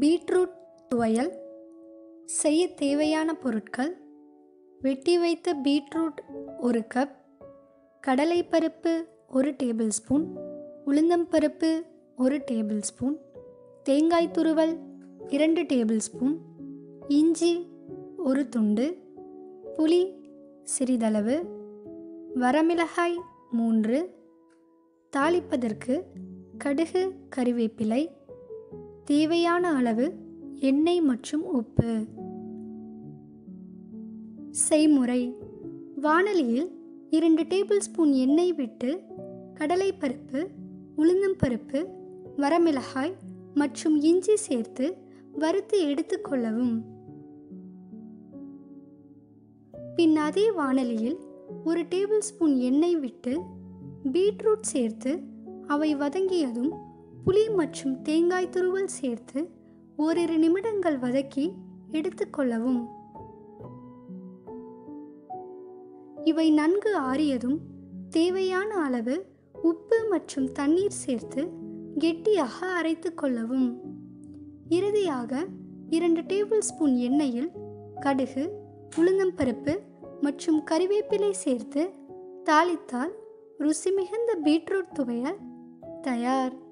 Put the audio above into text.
Beetroot துவையல். செய்ய தேவையான பொருட்கள். வெட்டி வைத்த பீட்ரூட் ஒரு கப். கடலைப்பருப்பு ஒரு டேபிள் ஸ்பூன். உளுந்தம்பருப்பு ஒரு டேபிள் ஸ்பூன். தேங்காய் துருவல் இரண்டு டேபிள் ஸ்பூன். இஞ்சி ஒரு துண்டு. புளி சிறிதளவு. வரமிளகாய் மூன்று. தாளிப்பதற்கு கடுகு கறிவேப்பிலை தேவையான அளவு எண்ணெய் மற்றும் உப்பு. செய்முறை. வானலியில் இரண்டு டேபிள் ஸ்பூன் எண்ணெய் விட்டு கடலைப்பருப்பு உளுந்தம்பருப்பு வரமிளகாய் மற்றும் இஞ்சி சேர்த்து வறுத்து எடுத்துக்கொள்ளவும் பின் அதே வானலியில் ஒரு டேபிள் ஸ்பூன் எண்ணெய் விட்டு பீட்ரூட் சேர்த்து அவை வதங்கியதும் புளி மற்றும் தேங்காய் துருவல் சேர்த்து ஓரிரு நிமிடங்கள் வதக்கி எடுத்துக்கொள்ளவும் இவை நன்கு ஆறியதும் தேவையான அளவு உப்பு மற்றும் தண்ணீர் சேர்த்து கெட்டியாக அரைத்து கொள்ளவும். இறுதியாக இரண்டு டேபிள் ஸ்பூன் எண்ணெயில் கடுகு உளுந்தம்பருப்பு மற்றும் கறிவேப்பிலை சேர்த்து தாளித்தால் ருசி மிகுந்த பீட்ரூட் துவையல் தயார்.